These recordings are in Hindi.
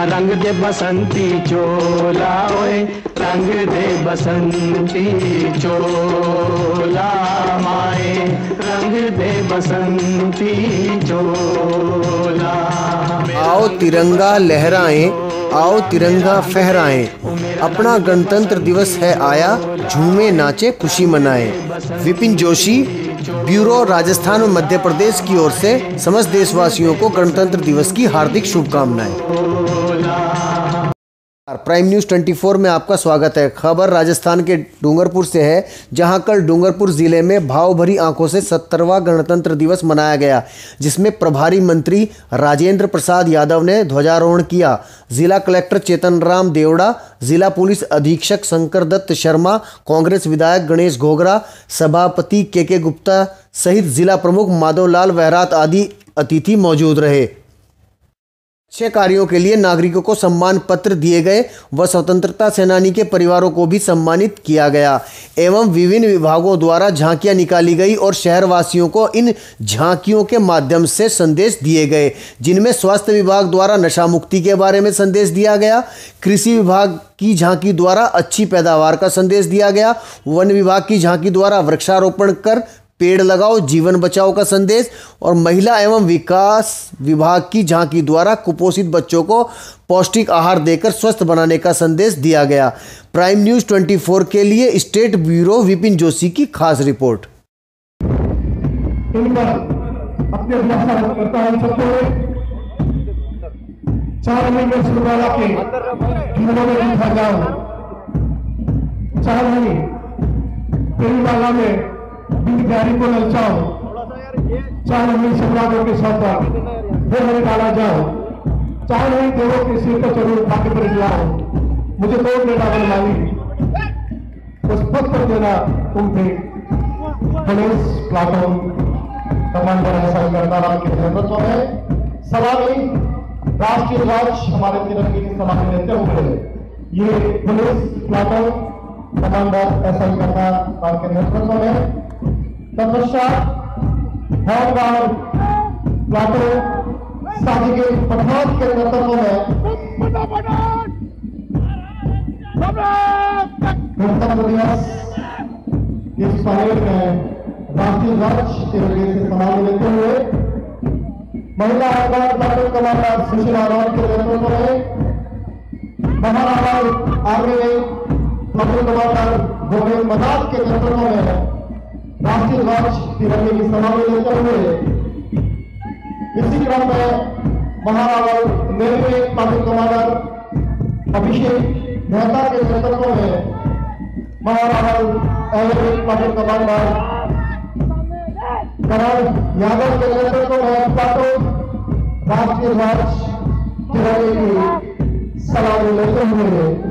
मैया रंग दे बसंती चोला ओए, रंग दे बसंती चोला माए, रंग दे बसंती चोला। आओ तिरंगा लहराएँ, आओ तिरंगा फहराएँ। अपना गणतंत्र दिवस है आया, झूमे नाचे खुशी मनाएँ। विपिन जोशी ब्यूरो राजस्थान और मध्य प्रदेश की ओर से समस्त देशवासियों को गणतंत्र दिवस की हार्दिक शुभकामनाएँ। प्राइम न्यूज़ 24 में आपका स्वागत है। खबर राजस्थान के डूंगरपुर से है, जहाँ कल डूंगरपुर ज़िले में भाव भरी आँखों से सत्तरवा गणतंत्र दिवस मनाया गया, जिसमें प्रभारी मंत्री राजेंद्र प्रसाद यादव ने ध्वजारोहण किया। जिला कलेक्टर चेतन राम देवड़ा, जिला पुलिस अधीक्षक शंकर दत्त शर्मा, कांग्रेस विधायक गणेश घोगरा सभापति के के गुप्ता सहित जिला प्रमुख माधवलाल वहरात आदि अतिथि मौजूद रहे। अच्छे कार्यों के लिए नागरिकों को सम्मान पत्र दिए गए व स्वतंत्रता सेनानी के परिवारों को भी सम्मानित किया गया। एवं विभिन्न विभागों द्वारा झांकियाँ निकाली गई और शहरवासियों को इन झांकियों के माध्यम से संदेश दिए गए, जिनमें स्वास्थ्य विभाग द्वारा नशा मुक्ति के बारे में संदेश दिया गया, कृषि विभाग की झांकी द्वारा अच्छी पैदावार का संदेश दिया गया, वन विभाग की झांकी द्वारा वृक्षारोपण कर पेड़ लगाओ, जीवन बचाओ का संदेश और महिला एवं विकास विभाग की झांकी द्वारा कुपोषित बच्चों को पौष्टिक आहार देकर स्वस्थ बनाने का संदेश दिया गया। प्राइम न्यूज़ 24 के लिए स्टेट ब्यूरो विपिन जोशी की खास रिपोर्ट। अपने चार महीने प्यारी को ललचाओ चार महीने सम्राटों के सौ पर फिर हमें डाला जाओ। चार महीने देवों के सिर पर ज़रूर भाग्य पर जाओ मुझे तोड़ लेना बनवानी उस पद पर देना तुम थे गणेश, प्लाटून, कमांडर ऐसा करताराम के नेतृत्व में। सलामी राष्ट्रीय ध्वज हमारे तिरंगे की सलामी लेते हुए ये पुलिस प्लाटून कमांडर ऐसा करताराम के नेतृत्व में तत्पश्चात होमगार्ड प्लाटून साजिगे पठान के नेतृत्व में दिवस इस परेड में राष्ट्रीय ध्वज तिरंगे से सलामी लेते हुए महिला home guard platoon commander Sushila Rawat के नेतृत्व में महाराणा आगे प्लाटून कमांडर गोविंद मदास के नेतृत्व में राष्ट्रीय ध्वज तिरंगे की सलामी लेते हुए इसी क्रम में Maharana navy platoon commander Abhishek Mehta के नेतृत्व में Maharana Everest platoon commander Karan Yadav के नेतृत्व में प्लाटून राष्ट्रीय ध्वज तिरंगे की सलामी लेते हुए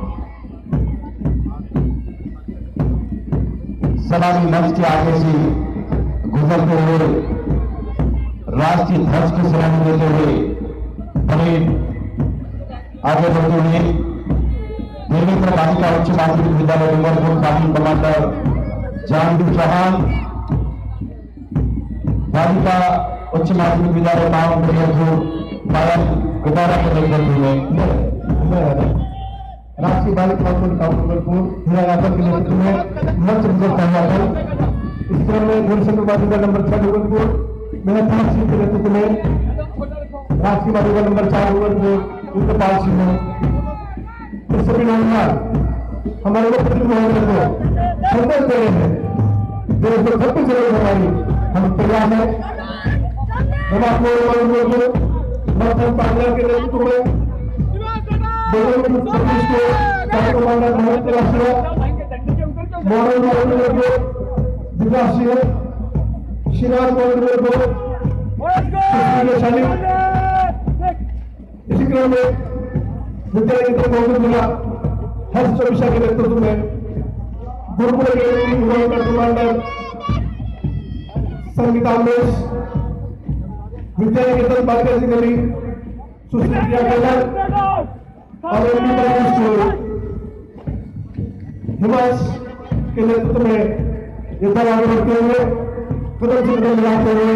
सलामी मंच के आगे से गुजरते हुए, राष्ट्रीय ध्वज की सलामी देते हुए परेड आगे बढ़ते हुए निर्मित बालिका उच्च माध्यमिक विद्यालय डूंगरपुर प्लाटून कमांडर जानवी चौहान, बालिका उच्च माध्यमिक विद्यालय माउंट डूंगरपुर पायल गुब्बारा के नेतृत्व में राष्ट्रीय बालिका प्लाटून डूंगरपुर हिरा यादव के नेतृत्व में मंच रिज़र्व किया था इस क्रम में गुणशंकर बालिका नंबर छह डूंगरपुर मेहता सिंह के नेतृत्व में राष्ट्रीय बालिका नंबर चार डूंगरपुर इंद्रपाल सिंह ने ये सभी नौजवान, हमारे लोकप्रिय महोदय को संदेश दे रहे हैं। जो इसको छत्तीस ज़रूर हमारी हम तैयार हैं। हम आपको महोदय मध्यम पाटिल के नेतृत्व में मॉडल मॉडल को सिंह को इसी क्रम में विद्यानिकेतन गौतम जिला हर्ष चौबिशा के नेतृत्व में गुरुकुल का कमांडर संगीता मेश विद्यानिकेतन बालिका जी गली सुश्री प्रिया टेलर और एमपी प्राइमरी के नेतृत्व में ये दल आगे बढ़ते हुए कदम से कदम मिलाते हुए